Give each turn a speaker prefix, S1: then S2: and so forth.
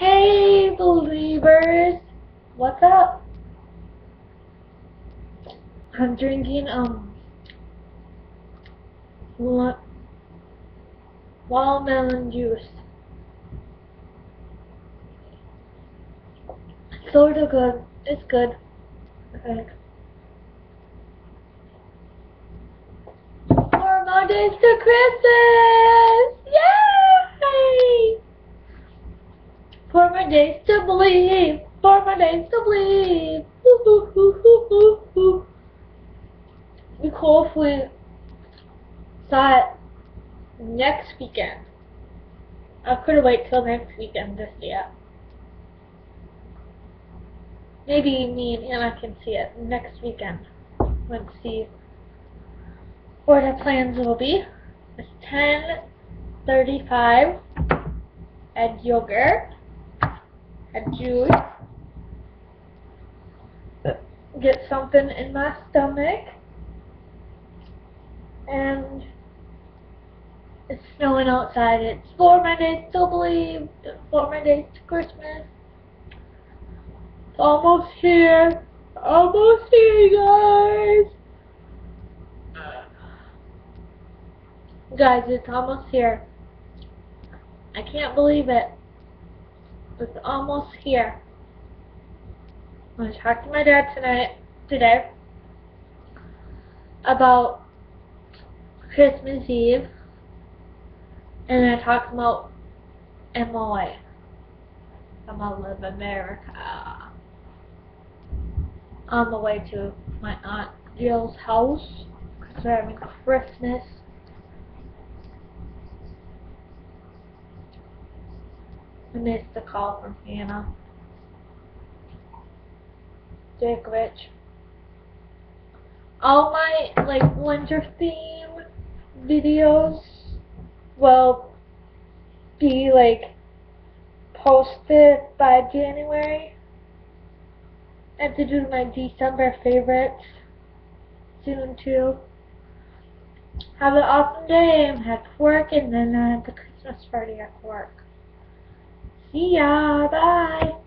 S1: Hey, believers! What's up? I'm drinking, um, wa- watermelon juice. Sort of good. It's good. Okay. Four more days to Christmas! Yay! Four more days to believe. Four more days to believe. Woo, woo, woo. Be cool saw it next weekend. I could wait till next weekend to see it. Maybe me and Anna can see it next weekend. Let's see what our plans will be. It's ten thirty-five. Add yogurt. Add juice. Get something in my stomach. And it's snowing outside. It's four days to believe. Four days to Christmas. It's almost here. Almost here, guys. Guys, it's almost here. I can't believe it. It's almost here. I'm gonna talk to my dad tonight, today, about Christmas Eve, and then talk about MOA. I'm gonna live America. On the way to my aunt Jill's house, because we're having Christmas. I missed the call from Hannah. Dick Rich. All my like winter theme videos will be like posted by January. I have to do my December favorites soon too. Have an awesome day. I'm at work and then uh, the Christmas party at work. See ya. Bye.